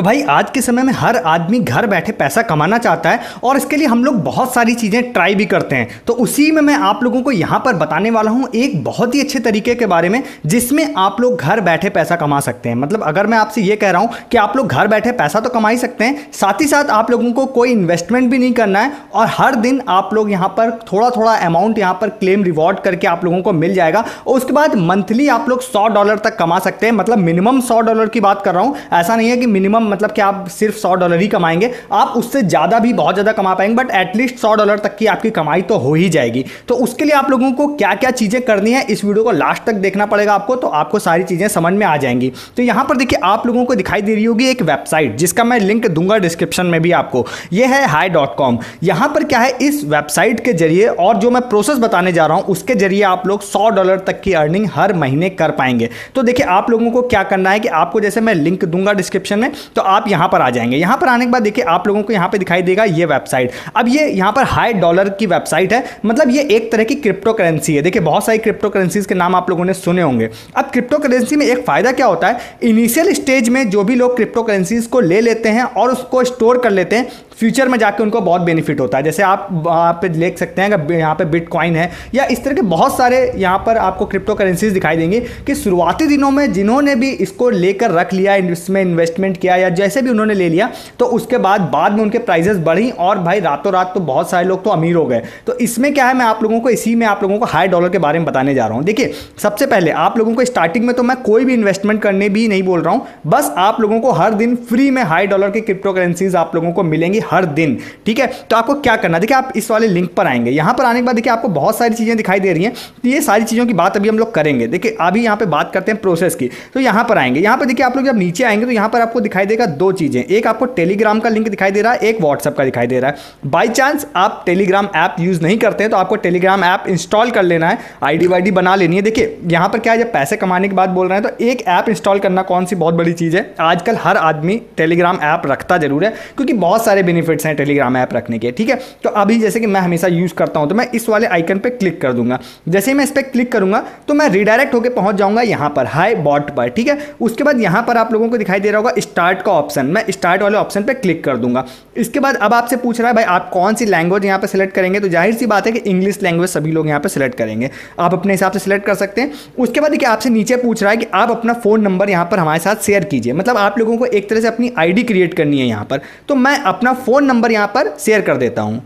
तो भाई, आज के समय में हर आदमी घर बैठे पैसा कमाना चाहता है और इसके लिए हम लोग बहुत सारी चीज़ें ट्राई भी करते हैं। तो उसी में मैं आप लोगों को यहाँ पर बताने वाला हूँ एक बहुत ही अच्छे तरीके के बारे में, जिसमें आप लोग घर बैठे पैसा कमा सकते हैं। मतलब अगर मैं आपसे ये कह रहा हूँ कि आप लोग घर बैठे पैसा तो कमा ही सकते हैं, साथ ही साथ आप लोगों को कोई इन्वेस्टमेंट भी नहीं करना है और हर दिन आप लोग यहाँ पर थोड़ा थोड़ा अमाउंट यहाँ पर क्लेम रिवॉर्ड करके आप लोगों को मिल जाएगा। और उसके बाद मंथली आप लोग सौ डॉलर तक कमा सकते हैं। मतलब मिनिमम सौ डॉलर की बात कर रहा हूँ, ऐसा नहीं है कि मिनिमम मतलब कि आप सिर्फ़ सौ डॉलर ही कमाएँगे। आप उससे ज़्यादा भी बहुत ज़्यादा कमा पाएँगे बट एटलीस्ट सौ डॉलर तक की आपकी कमाई तो हो ही जाएगी। तो उसके लिए आप लोगों को क्या क्या चीज़ें करनी है, इस वीडियो को लास्ट तक देखना पड़ेगा आपको तो आपको सारी चीज़ें समझ में आ जाएँगी। तो यहाँ पर देखिए, आप लोगों को दिखाई दे रही होगी एक वेबसाइट जिसका मैं लिंक दूँगा डिस्क्रिप्शन में भी आपको। यह है हाई डॉट कॉम यहाँ पर क्या है, इस वेबसाइट के ज़रिए और जो मैं प्रोसेस बताने जा रहा हूँ, उसके ज़रिए आप लोग सौ डॉलर तक की अर्निंग हर महीने कर पाएँगे। तो देखिए, आप लोगों को क्या करना है कि आपको जैसे मैं लिंक दूँगा डिस्क्रिप्शन में तो आप यहाँ पर आ जाएँगे। यहाँ पर आने के बाद देखिए, आप लोगों को यहाँ पर दिखाई देगा ये वेबसाइट। अब ये यहाँ पर हाई डॉलर की वेबसाइट है। मतलब ये एक तरह की क्रिप्टो करेंसी है। देखिए, बहुत सारी क्रिप्टो करेंसीज के नाम आप लोगों ने सुने होंगे। अब क्रिप्टो करेंसी में एक फ़ायदा क्या होता है? इनिशियल स्टेज में जो भी लोग क्रिप्टो करेंसीज को ले लेते हैं और उसको स्टोर कर लेते हैं फ्यूचर में जाकर उनको बहुत बेनिफिट होता है। जैसे आप वहाँ पे देख सकते हैं, अगर यहाँ पे बिटकॉइन है, या इस तरह के बहुत सारे यहाँ पर आपको क्रिप्टो करेंसीज दिखाई देंगे कि शुरुआती दिनों में जिन्होंने भी इसको लेकर रख लिया इसमें इन्वेस्टमेंट किया, या जैसे भी उन्होंने ले लिया तो उसके बाद बाद में उनके प्राइजेस बढ़ी और भाई रातों रात तो बहुत सारे लोग तो अमीर हो गए। तो इसमें क्या है, मैं आप लोगों को, इसी में आप लोगों को हाई डॉलर के बारे में बताने जा रहा हूँ। देखिए, सबसे पहले आप लोगों को स्टार्टिंग में तो मैं कोई भी इन्वेस्टमेंट करने भी नहीं बोल रहा हूँ, बस आप लोगों को हर दिन फ्री में हाई डॉलर की क्रिप्टो करेंसीज आप लोगों को मिलेंगी हर दिन, ठीक है? तो आपको क्या करना देखिए, आप इस वाले लिंक पर आएँगे। यहाँ पर आने के बाद, देखिए, आपको बहुत सारी चीज़ें दिखाई दे रही हैं। तो ये सारी चीज़ों की बात अभी हम लोग करेंगे। देखिए, अभी यहाँ पर बात करते हैं प्रोसेस की। तो यहाँ पर आएँगे। यहाँ पर, देखिए, आप लोग जब नीचे आएँगे तो यहाँ पर आपको दिखाई देगा दो चीज़ें। एक आपको टेलीग्राम का लिंक दिखाई दे रहा है, एक व्हाट्सअप का दिखाई दे रहा है। बाई चांस आप टेलीग्राम ऐप यूज़ नहीं करते हैं तो आपको टेलीग्राम ऐप इंस्टॉल कर लेना है। आई डी बना लेनी है। देखिए, यहाँ पर क्या है, जब पैसे कमाने की बात बोल रहे हैं तो एक ऐप इंस्टॉल करना कौन सी बहुत बड़ी चीज़ है? आजकल हर आदमी टेलीग्राम ऐप रखता ज़रूर है, क्योंकि बहुत सारे बेनिफिट्स हैं टेलीग्राम ऐप रखने के, ठीक है? तो अभी जैसे कि मैं हमेशा यूज़ करता हूँ तो मैं इस वाले आइकन पे क्लिक कर दूँगा। जैसे ही मैं इस पर क्लिक करूँगा तो मैं रिडायरेक्ट होकर पहुँच जाऊँगा यहाँ पर हाई बॉट पर, ठीक है? उसके बाद यहाँ पर आप लोगों को दिखाई दे रहा होगा स्टार्ट का ऑप्शन मैं स्टार्ट वाले ऑप्शन पर क्लिक कर दूँगा। इसके बाद अब आपसे पूछ रहा है, भाई, आप कौन सी लैंग्वेज यहाँ पर सिलेक्ट करेंगे? तो ज़ाहिर सी बात है कि इंग्लिश लैंग्वेज सभी लोग यहाँ पर सिलेक्ट करेंगे। आप अपने हिसाब से सिलेक्ट कर सकते हैं। उसके बाद देखिए आपसे नीचे पूछ रहा है कि आप अपना फ़ोन नंबर यहाँ पर हमारे साथ शेयर कीजिए। मतलब आप लोगों को एक तरह से अपनी आईडी क्रिएट करनी है यहाँ पर। तो मैं अपना फ़ोन नंबर यहाँ पर शेयर कर देता हूँ।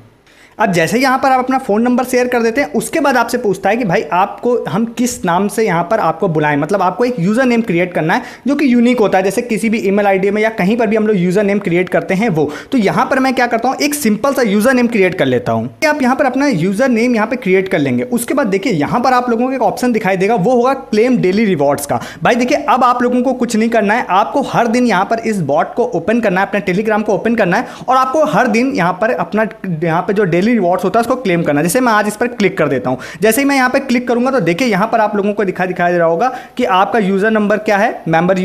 अब जैसे यहाँ पर आप अपना फ़ोन नंबर शेयर कर देते हैं, उसके बाद आपसे पूछता है कि भाई, आपको, हम किस नाम से यहाँ पर आपको बुलाएँ? मतलब आपको एक यूज़र नेम क्रिएट करना है, जो कि यूनिक होता है, जैसे किसी भी ईमेल आईडी में या कहीं पर भी हम लोग यूज़र नेम क्रिएट करते हैं वो। तो यहाँ पर मैं क्या करता हूँ, एक सिंपल सा यूज़र नेम क्रिएट कर लेता हूँ। आप यहाँ पर अपना यूज़र नेम यहाँ पर क्रिएट कर लेंगे। उसके बाद देखिए, यहाँ पर आप लोगों को एक ऑप्शन दिखाई देगा, वो होगा क्लेम डेली रिवॉर्ड्स का। भाई देखिए, अब आप लोगों को कुछ नहीं करना है, आपको हर दिन यहाँ पर इस बॉट को ओपन करना है, अपने टेलीग्राम को ओपन करना है, और आपको हर दिन यहाँ पर अपना, यहाँ पर जो डेली रिवॉर्ड्स होता है, उसको क्लेम करना। जैसे मैं आज इस पर क्लिक कर देता हूँ। जैसे ही मैं यहाँ पर क्लिक करूँगा तो देखिए यहाँ पर आप लोगों को दिखा दिखाई दे रहा होगा कि आपका यूज़र नंबर क्या है मेंबर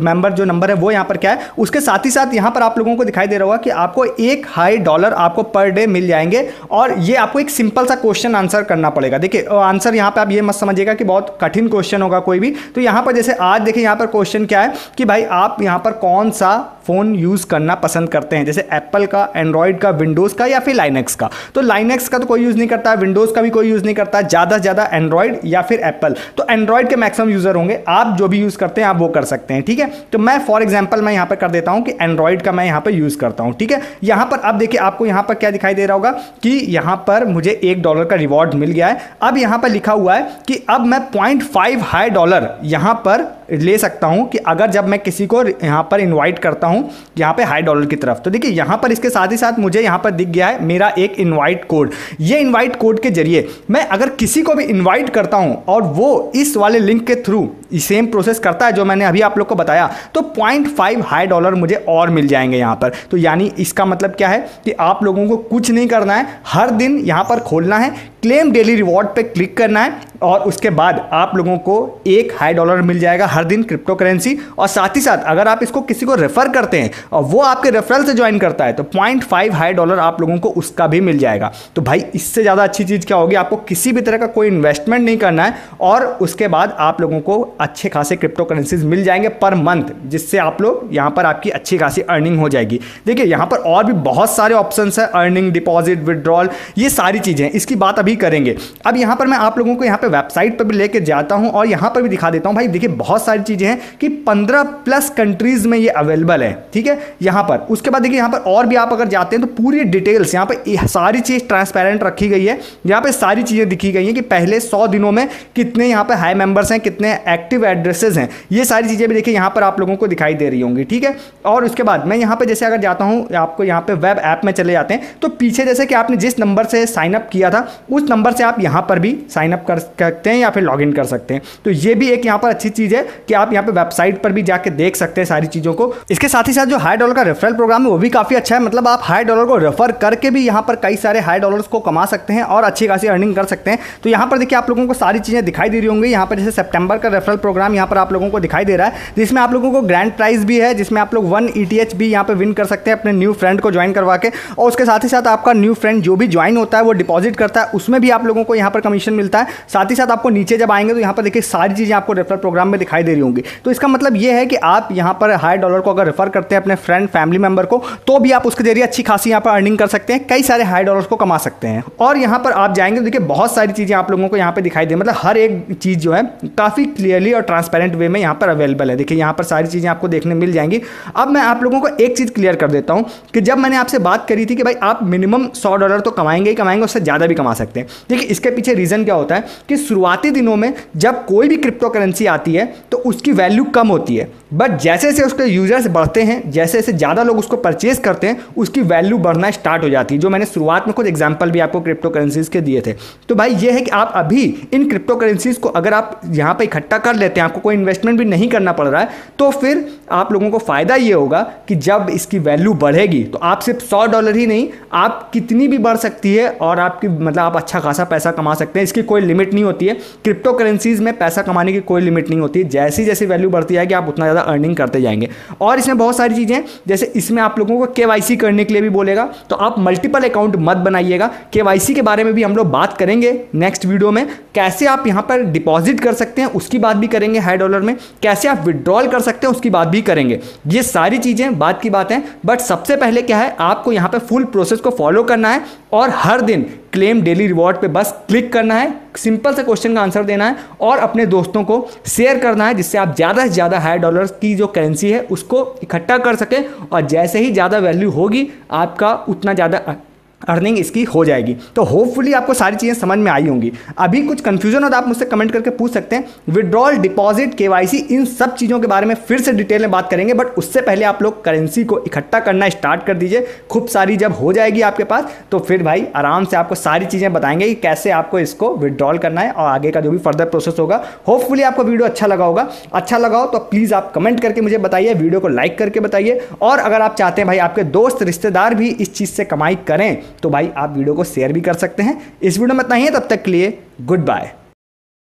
मेंबर जो नंबर है, वो यहाँ पर क्या है। उसके साथ ही साथ यहाँ पर आप लोगों को दिखाई दे रहा होगा कि आपको एक हाई डॉलर आपको पर डे मिल जाएँगे और ये आपको एक सिंपल सा क्वेश्चन आंसर करना पड़ेगा। देखिए आंसर यहाँ पर आप ये मत समझिएगा कि बहुत कठिन क्वेश्चन होगा कोई भी। तो यहाँ पर जैसे आज देखिए यहाँ पर क्वेश्चन क्या है कि भाई आप यहाँ पर कौन सा फ़ोन यूज़ करना पसंद करते हैं, जैसे एप्पल का एंड्रॉयड का विंडोज़ का या फिर लाइनेक्स का। तो लाइनेक्स का तो कोई यूज़ नहीं करता है विंडोज़ का भी कोई यूज़ नहीं करता, ज़्यादा से ज़्यादा एंड्रॉयड या फिर एप्पल तो एंड्रॉयड के मैक्सिमम यूज़र होंगे, आप जो भी यूज़ करते हैं, आप वो कर सकते हैं, ठीक है? तो मैं फॉर एग्ज़ाम्पल मैं यहाँ पर कर देता हूँ कि एंड्रॉयड का मैं यहाँ पर यूज़ करता हूँ, ठीक है? यहाँ पर, अब देखिए, आपको यहाँ पर क्या दिखाई दे रहा होगा कि यहाँ पर मुझे एक डॉलर का रिवॉर्ड मिल गया है। अब यहाँ पर लिखा हुआ है कि अब मैं पॉइंट फाइव हाई डॉलर यहाँ पर ले सकता हूँ कि अगर जब मैं किसी को यहाँ पर इन्वाइट करता हूँ, यहाँ पे हाई डॉलर की तरफ़ तो देखिए यहाँ पर इसके साथ ही साथ मुझे यहाँ पर दिख गया है मेरा एक इनवाइट कोड ये इनवाइट कोड के ज़रिए मैं अगर किसी को भी इनवाइट करता हूँ और वो इस वाले लिंक के थ्रू सेम प्रोसेस करता है जो मैंने अभी आप लोग को बताया तो पॉइंट फाइव हाई डॉलर मुझे और मिल जाएँगे यहाँ पर। तो यानी इसका मतलब क्या है कि आप लोगों को कुछ नहीं करना है, हर दिन यहाँ पर खोलना है क्लेम डेली रिवॉर्ड पे क्लिक करना है और उसके बाद आप लोगों को एक हाई डॉलर मिल जाएगा हर दिन क्रिप्टो करेंसी और साथ ही साथ अगर आप इसको किसी को रेफर करते हैं और वो आपके रेफरल से ज्वाइन करता है तो पॉइंट फाइव हाई डॉलर आप लोगों को उसका भी मिल जाएगा। तो भाई, इससे ज़्यादा अच्छी चीज़ क्या होगी? आपको किसी भी तरह का कोई इन्वेस्टमेंट नहीं करना है और उसके बाद आप लोगों को अच्छे खासे क्रिप्टो करेंसीज मिल जाएँगे पर मंथ जिससे आप लोग यहाँ पर आपकी अच्छी खासी अर्निंग हो जाएगी। देखिए, यहाँ पर और भी बहुत सारे ऑप्शन है अर्निंग डिपॉजिट विड्रॉल ये सारी चीज़ें इसकी बात अभी करेंगे। अब यहाँ पर मैं आप लोगों को यहाँ पे वेबसाइट पर भी लेके जाता हूँ और यहाँ पर भी दिखा देता हूँ। भाई, देखिए, बहुत सारी चीज़ें हैं कि 15 प्लस कंट्रीज़ में ये अवेलेबल है, ठीक है? यहाँ पर। उसके बाद देखिए, यहाँ पर और भी आप अगर जाते हैं तो पूरी डिटेल्स यहाँ पर सारी चीज़ ट्रांसपेरेंट रखी गई है। यहाँ पर सारी चीज़ें दिखी गई हैं कि पहले सौ दिनों में कितने यहाँ पर हाई मेंबर्स हैं, कितने एक्टिव एड्रेसेस हैं। ये सारी चीज़ें भी देखिए, यहाँ पर आप लोगों को दिखाई दे रही होंगी, ठीक है? और उसके बाद मैं यहाँ पर जैसे अगर जाता हूँ, आपको यहाँ पर वेब ऐप में चले जाते हैं तो पीछे जैसे कि आपने जिस नंबर से साइनअप किया था उस नंबर से आप यहाँ पर भी साइनअप कर सकते हैं या फिर लॉग कर सकते हैं। तो ये भी एक यहाँ पर अच्छी चीज़ है कि आप यहाँ पर वेबसाइट पर भी जाके देख सकते हैं सारी चीज़ों को। इसके साथ ही साथ जो हाई डॉलर का रेफरल प्रोग्राम है, वो भी काफ़ी अच्छा है। मतलब आप हाई डॉलर को रेफर करके भी यहाँ पर कई सारे हाई डॉलर्स को कमा सकते हैं और अच्छी खासी अर्निंग कर सकते हैं। तो यहाँ पर देखिए आप लोगों को सारी चीज़ें दिखाई दे रही होंगी। यहाँ पर जैसे सेप्टेम्बर का रेफरल प्रोग्राम यहाँ पर आप लोगों को दिखाई दे रहा है, जिसमें आप लोगों को ग्रैंड प्राइज भी है, जिसमें आप लोग वन ई भी यहाँ पर विन कर सकते हैं अपने न्यू फ्रेंड को ज्वाइन करवा के। और उसके साथ ही साथ आपका न्यू फ्रेंड जो भी ज्वाइन होता है, वो डिपॉजिट करता है उसमें भी आप लोगों को यहाँ पर कमीशन मिलता है। साथ ही साथ आपको नीचे जब आएँगे तो यहाँ पर देखिए सारी चीज़ें आपको रेफर प्रोग्राम में दिखाई दे रही होंगी। तो इसका मतलब ये है कि आप यहाँ पर हाई डॉलर को अगर रेफर करते हैं अपने फ्रेंड फैमिली मेंबर को तो भी आप उसके ज़रिए अच्छी खासी यहाँ पर अर्निंग कर सकते हैं। कई सारे हाई डॉलर को कमा सकते हैं। और यहाँ पर आप जाएँगे तो देखिए बहुत सारी चीज़ें आप लोगों को यहाँ पर दिखाई दे मतलब हर एक चीज़ जो है काफ़ी क्लियरली और ट्रांसपेरेंट वे में यहाँ पर अवेलेबल है। देखिए यहाँ पर सारी चीज़ें आपको देखने मिल जाएँगी। अब मैं आप लोगों को एक चीज़ क्लियर कर देता हूँ कि जब मैंने आपसे बात करी थी कि भाई आप मिनिमम सौ डॉलर तो कमाएँगे ही कमाएँगे, उससे ज़्यादा भी कमा सकते हैं। देखिए, इसके पीछे रीज़न क्या होता है कि शुरुआती दिनों में जब कोई भी क्रिप्टो करेंसी आती है तो उसकी वैल्यू कम होती है। बट जैसे जैसे उसके यूज़र्स बढ़ते हैं, जैसे जैसे ज़्यादा लोग उसको परचेज करते हैं, उसकी वैल्यू बढ़ना स्टार्ट हो जाती है। जो मैंने शुरुआत में कुछ एग्ज़ाम्पल भी आपको क्रिप्टो करेंसीज के दिए थे। तो भाई, ये है कि आप अभी इन क्रिप्टो करेंसीज को अगर आप यहाँ पर इकट्ठा कर लेते हैं, आपको कोई इन्वेस्टमेंट भी नहीं करना पड़ रहा है तो फिर आप लोगों को फ़ायदा ये होगा कि जब इसकी वैल्यू बढ़ेगी तो आप सिर्फ़ सौ डॉलर ही नहीं, आप कितनी भी बढ़ सकती है और आपकी मतलब आप अच्छा खासा पैसा कमा सकते हैं। इसकी कोई लिमिट नहीं होती है। क्रिप्टो करेंसीज में पैसा कमाने की कोई लिमिट नहीं होती। जैसी जैसी वैल्यू बढ़ती जाएगी, आप उतना ज़्यादा अर्निंग करते जाएँगे। और इसमें बहुत सारी चीज़ें जैसे इसमें आप लोगों को के करने के लिए भी बोलेगा। तो आप मल्टीपल अकाउंट मत बनाइएगा। के के बारे में भी हम लोग बात करेंगे नेक्स्ट वीडियो में। कैसे आप यहाँ पर डिपॉजिट कर सकते हैं, उसकी बात भी करेंगे हाई डॉलर में। कैसे आप विड्रॉल कर सकते हैं, उसकी बात भी करेंगे। ये सारी चीज़ें, बात की बात। है बट सबसे पहले क्या है, आपको यहाँ पर फुल प्रोसेस को फॉलो करना है। और हर दिन क्लेम डेली रिवॉर्ड पे बस क्लिक करना है सिंपल से क्वेश्चन का आंसर देना है और अपने दोस्तों को शेयर करना है, जिससे आप ज़्यादा से ज़्यादा हाई डॉलर्स की जो करेंसी है, उसको इकट्ठा कर सकें और जैसे ही ज़्यादा वैल्यू होगी, आपका उतना ज़्यादा अर्निंग इसकी हो जाएगी। तो होपफुली आपको सारी चीज़ें समझ में आई होंगी। अभी कुछ कन्फ्यूज़न हो तो आप मुझसे कमेंट करके पूछ सकते हैं। विड्रॉल डिपॉजिट केवाईसी इन सब चीज़ों के बारे में फिर से डिटेल में बात करेंगे। बट उससे पहले आप लोग करेंसी को इकट्ठा करना स्टार्ट कर दीजिए। खूब सारी जब हो जाएगी आपके पास तो फिर भाई आराम से आपको सारी चीज़ें बताएँगे कि कैसे आपको इसको विड्रॉल करना है और आगे का जो भी फर्दर प्रोसेस होगा। होपफुली आपको वीडियो अच्छा लगा होगा। अच्छा लगा हो तो प्लीज़ आप कमेंट करके मुझे बताइए। वीडियो को लाइक करके बताइए। और अगर आप चाहते हैं भाई आपके दोस्त, रिश्तेदार भी इस चीज़ से कमाई करें तो भाई आप वीडियो को शेयर भी कर सकते हैं। इस वीडियो में इतना ही है, तब तक के लिए गुड बाय